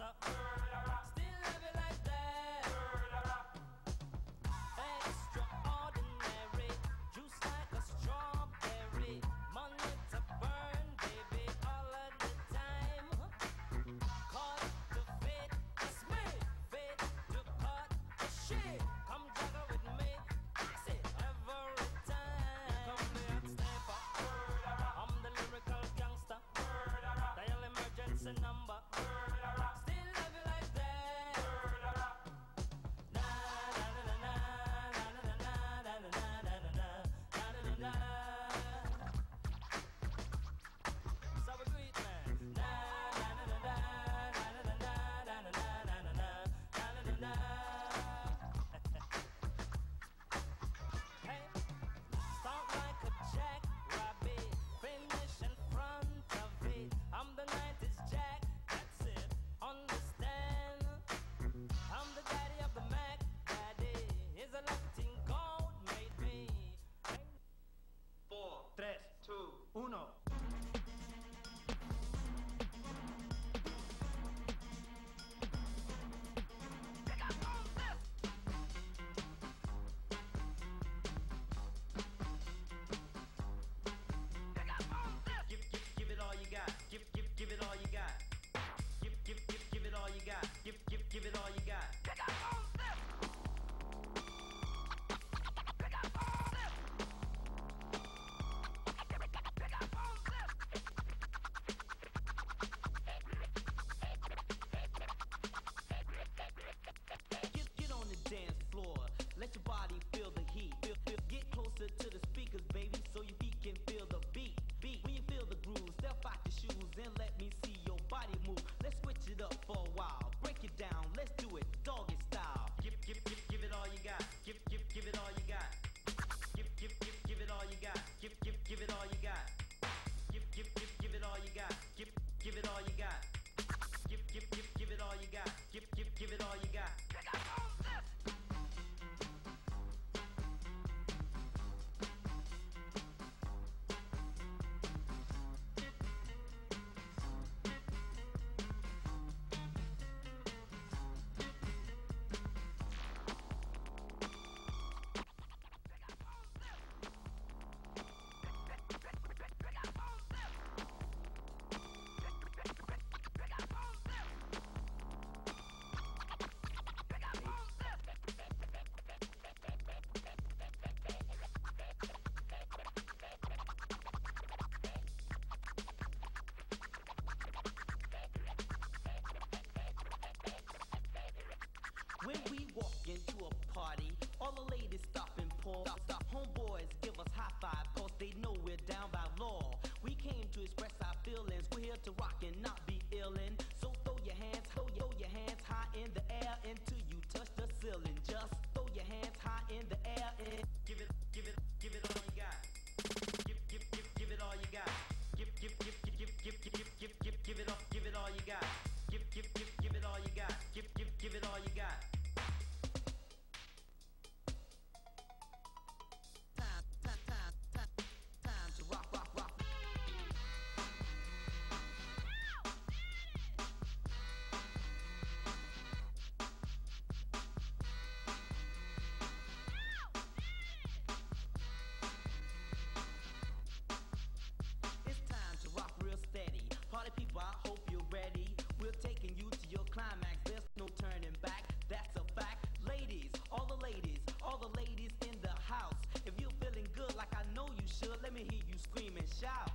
Up? call. Homeboys give us high five, cause they know we're down by law. We came to express our feelings, we're here to rock and not be illin'. So throw your hands, throw your, throw your hands high in the air until you touch the ceiling. Just throw your hands high in the air and give it, give it, give it all you got. Give, give, give, give it all you got. Give, give, give, give, give, give, give, give, give, give it up, give it all you got. Let me hear you scream and shout.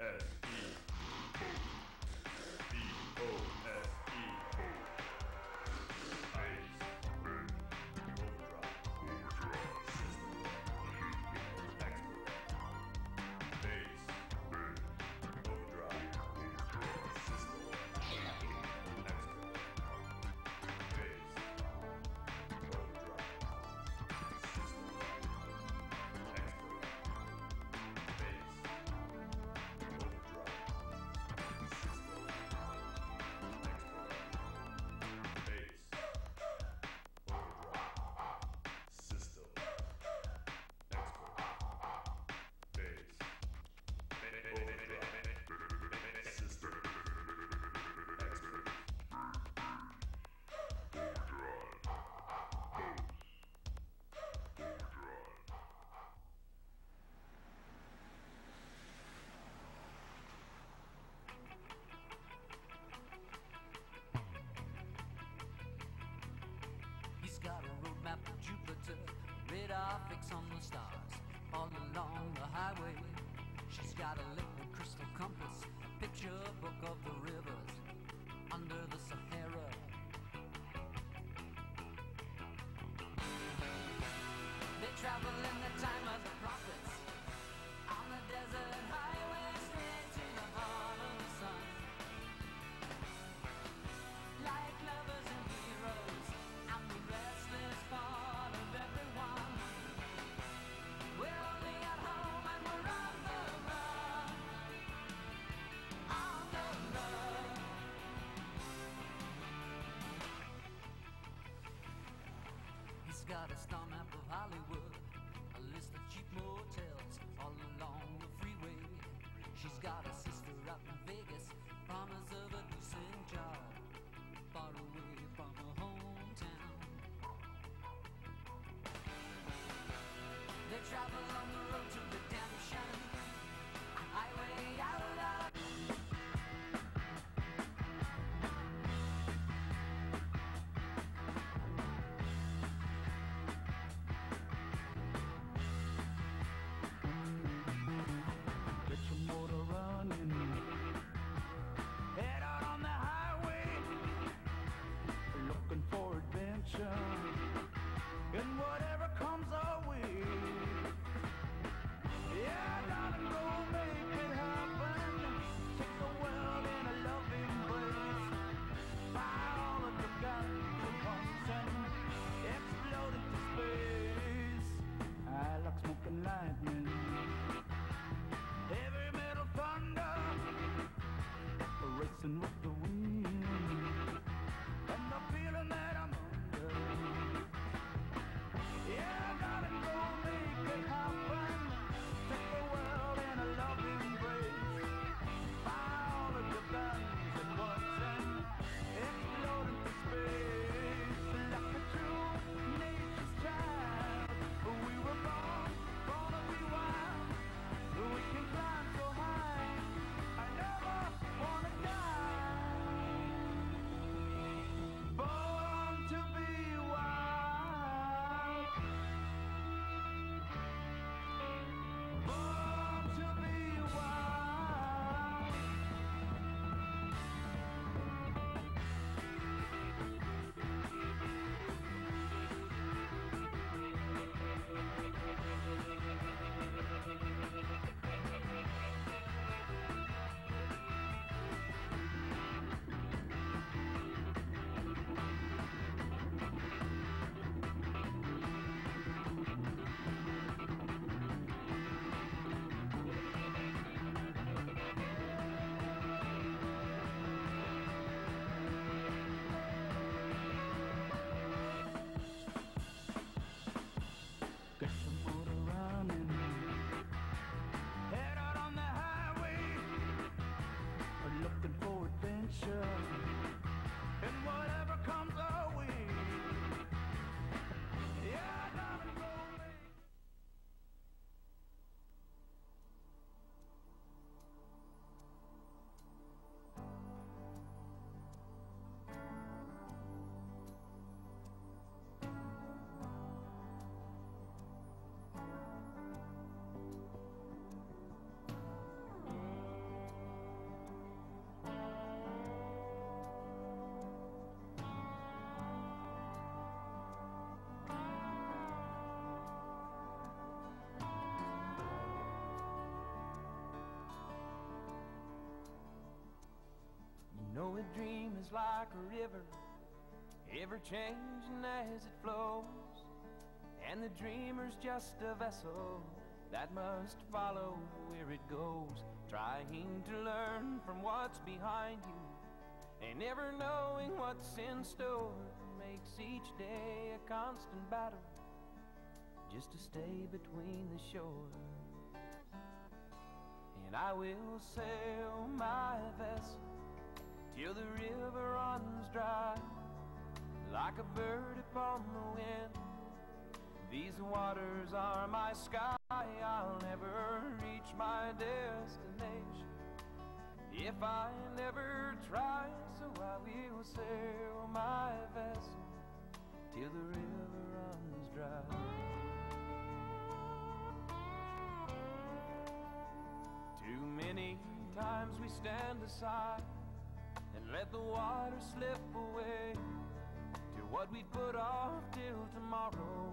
N E B O. fix on the stars all along the highway. She's got a liquid crystal compass, a picture book of the rivers under the Sahara. Got a star map of Hollywood, a list of cheap motels all along the freeway. She's got a with A dream is like a river, ever changing as it flows. And the dreamer's just a vessel that must follow where it goes, trying to learn from what's behind you, and never knowing what's in store makes each day a constant battle just to stay between the shores. And I will sail my vessel till the river runs dry, like a bird upon the wind. These waters are my sky, I'll never reach my destination. If I never try, so I will sail my vessel till the river runs dry. Too many times we stand aside let the water slip away to what we put off till tomorrow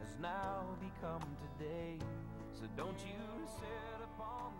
has now become today. So don't you sit upon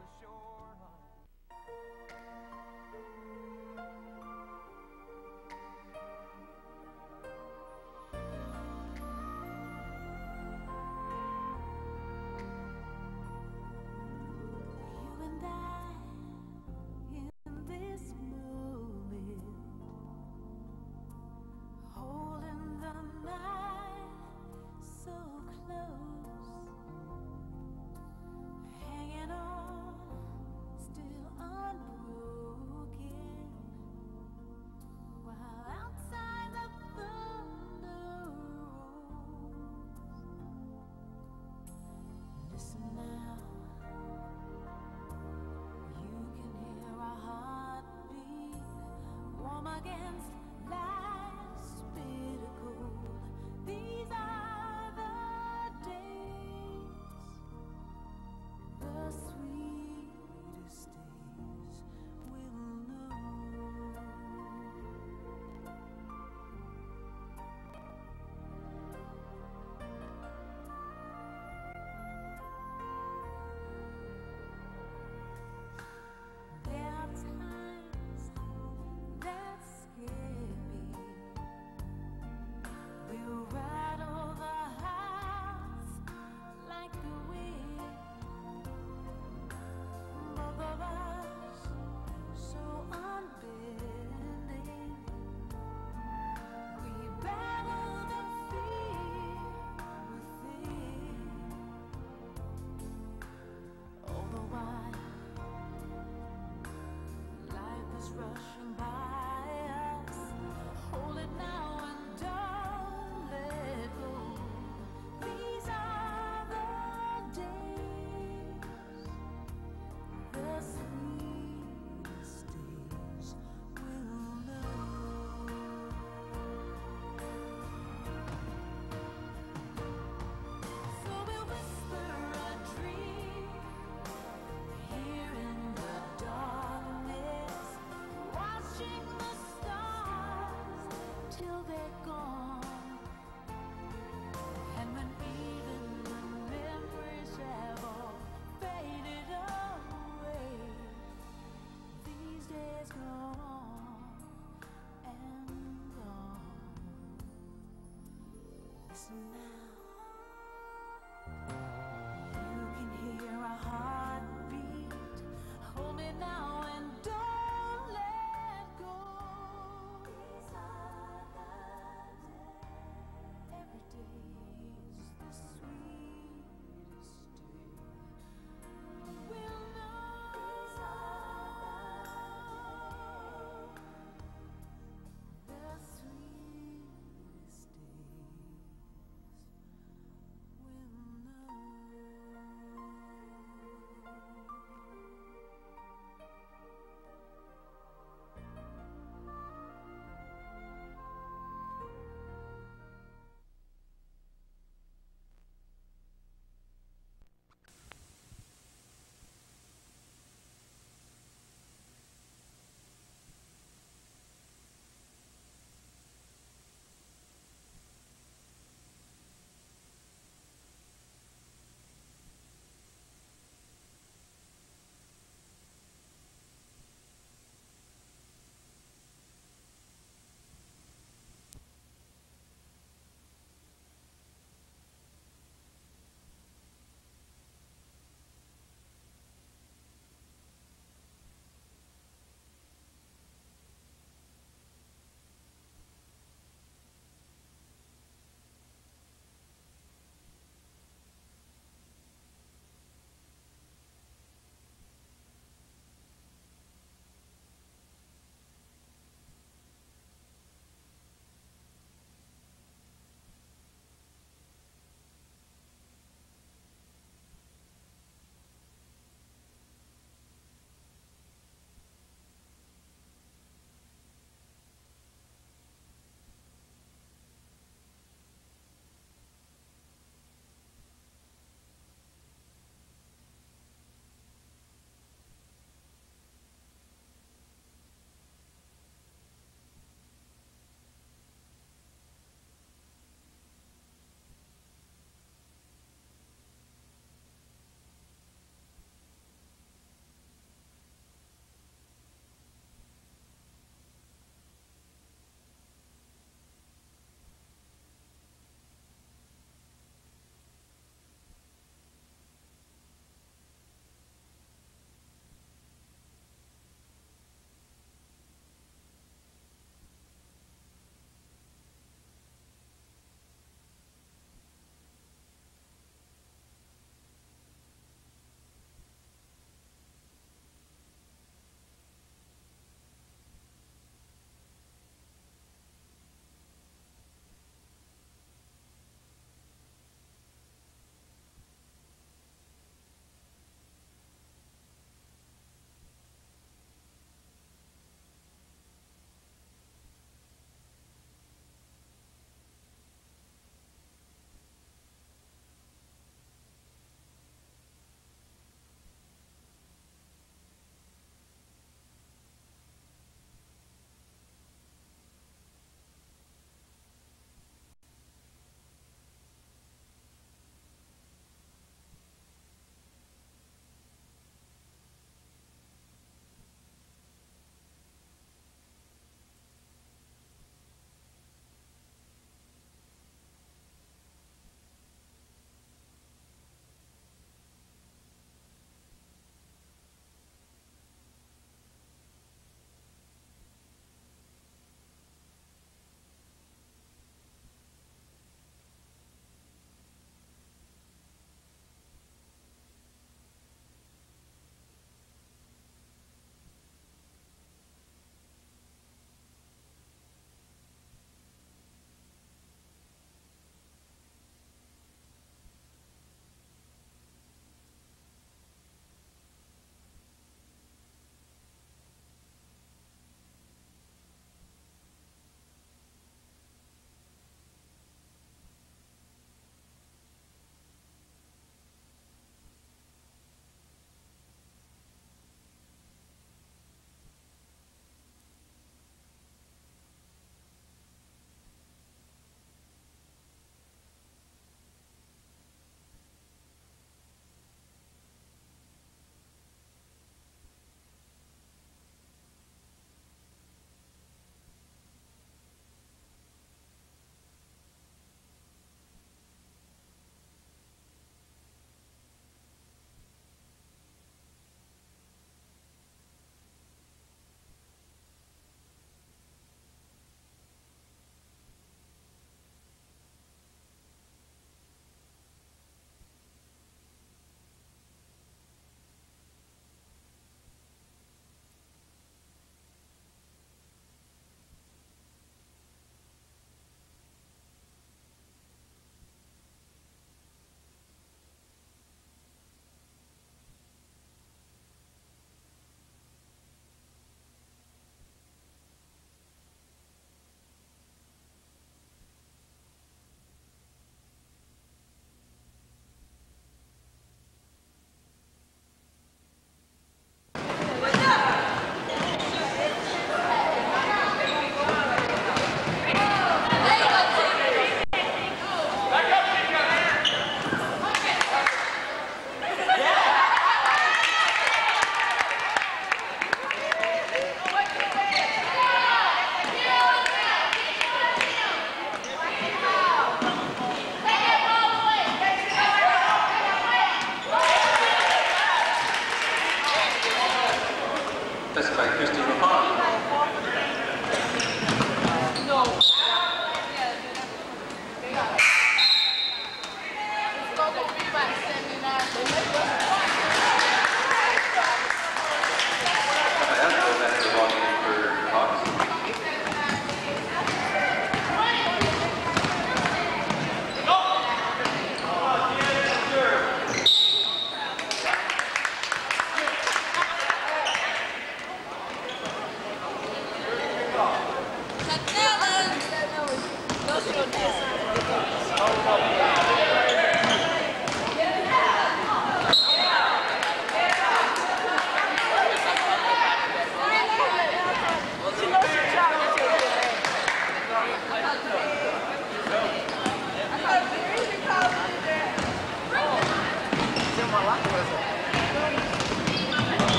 they're gone.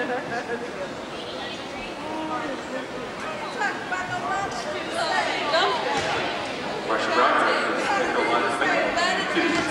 Marcia Brown, Carolina State, two.